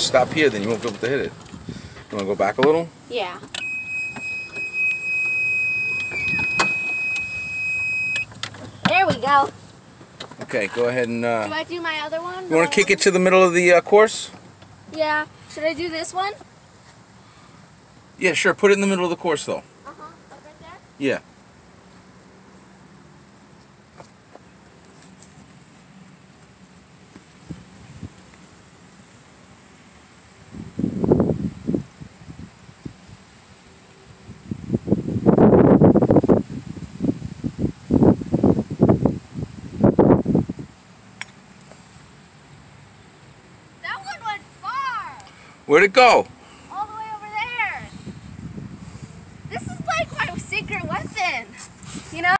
stop here, then you won't be able to hit it. You want to go back a little? Yeah. There we go. Okay, go ahead and. Uh, do I do my other one? You want to kick it to the middle of the uh, course? Yeah. Should I do this one? Yeah, sure. Put it in the middle of the course, though. Uh huh. Right there. Yeah. Where'd it go? All the way over there. This is like my secret weapon, you know?